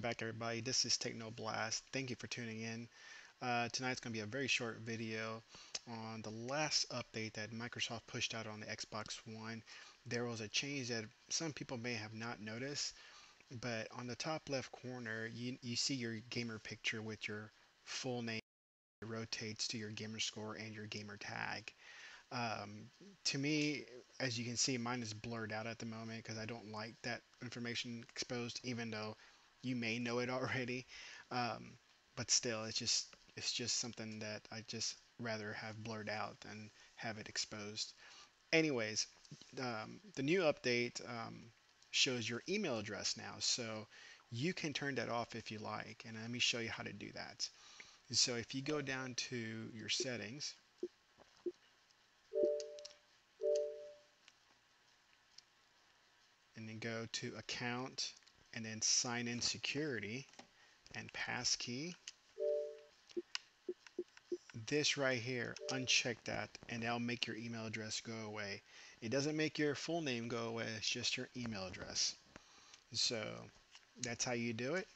back everybody. This is TeknoBlast. Thank you for tuning in. Uh, tonight's going to be a very short video on the last update that Microsoft pushed out on the Xbox One. There was a change that some people may have not noticed, but on the top left corner, you, you see your gamer picture with your full name. It rotates to your gamer score and your gamer tag. Um, to me, as you can see, mine is blurred out at the moment because I don't like that information exposed, even though you may know it already. Um, but still, it's just it's just something that I just rather have blurred out than have it exposed. Anyways, um, the new update um, shows your email address now, so you can turn that off if you like. And let me show you how to do that. So if you go down to your settings, and then go to account and then sign in security and passkey this right here uncheck that and that'll make your email address go away. It doesn't make your full name go away it's just your email address. So that's how you do it.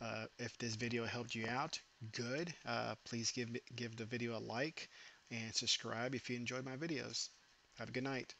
Uh, if this video helped you out good. Uh, please give give the video a like and subscribe if you enjoyed my videos. Have a good night